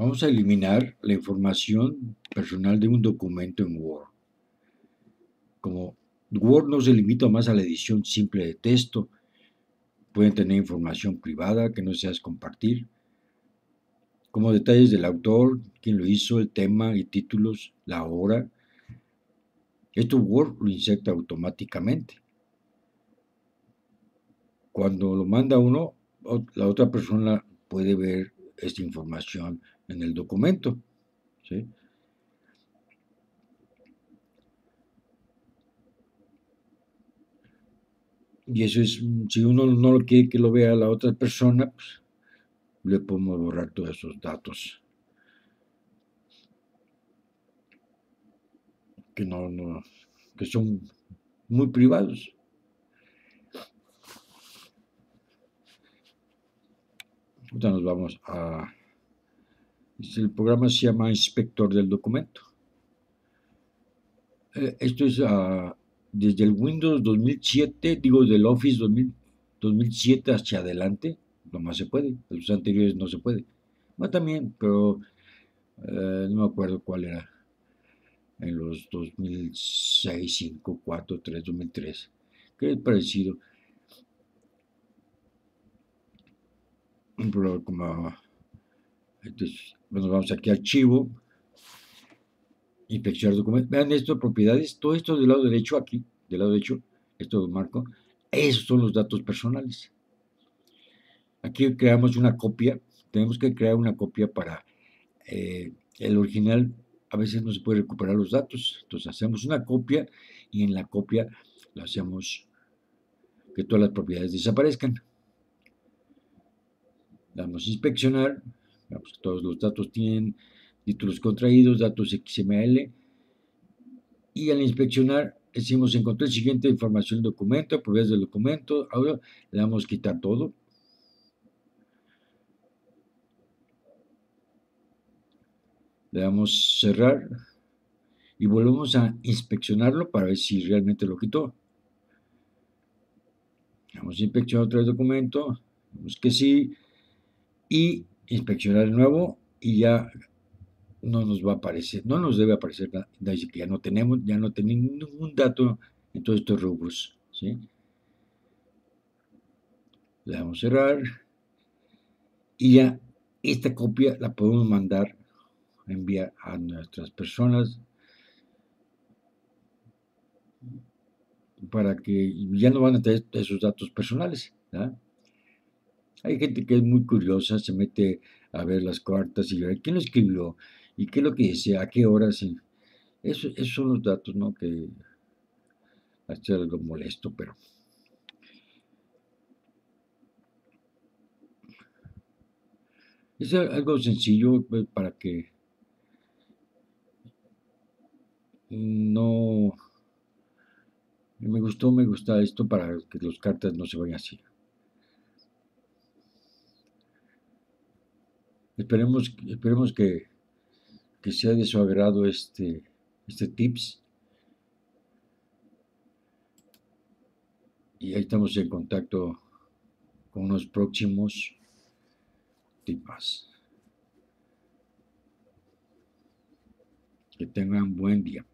Vamos a eliminar la información personal de un documento en Word. Como Word no se limita más a la edición simple de texto, pueden tener información privada que no seas compartir, como detalles del autor, quién lo hizo, el tema y títulos, la hora. Esto Word lo inserta automáticamente. Cuando lo manda uno, la otra persona puede ver esta información en el documento. Y eso es, si uno no lo quiere que lo vea la otra persona, pues, le podemos borrar todos esos datos. Que no, no, que son muy privados. Ahorita nos vamos a... El programa se llama Inspector del Documento. Eh, esto es ah, desde el Windows 2007, digo del Office 2007 hacia adelante, lo más se puede. Los anteriores no se puede. Bueno, también, pero eh, no me acuerdo cuál era. En los 2006, 5, 4, 3, 2003. Que es parecido. como entonces, bueno, vamos aquí archivo, inspeccionar documentos. Vean esto, propiedades, todo esto del lado derecho aquí, del lado derecho, esto marco, esos son los datos personales. Aquí creamos una copia, tenemos que crear una copia para eh, el original, a veces no se puede recuperar los datos, entonces hacemos una copia y en la copia lo hacemos que todas las propiedades desaparezcan damos a inspeccionar, todos los datos tienen títulos contraídos, datos XML, y al inspeccionar decimos encontré siguiente información del documento, propiedades del documento, ahora le damos quitar todo. Le damos cerrar y volvemos a inspeccionarlo para ver si realmente lo quitó. Vamos a inspeccionar otro documento, vemos que sí, y inspeccionar de nuevo y ya no nos va a aparecer, no nos debe aparecer nada, ya no tenemos, ya no tenemos ningún dato en todos estos rubros, ¿sí? Le damos cerrar y ya esta copia la podemos mandar, enviar a nuestras personas para que ya no van a tener esos datos personales. Hay gente que es muy curiosa, se mete a ver las cartas y ver quién escribió y qué es lo que dice, a qué horas. Eso, esos son los datos, ¿no? Que hace algo molesto, pero... Es algo sencillo pues, para que no... Me gustó, me gusta esto para que las cartas no se vayan así. Esperemos, esperemos que, que sea de su agrado este, este tips. Y ahí estamos en contacto con los próximos tips. Que tengan buen día.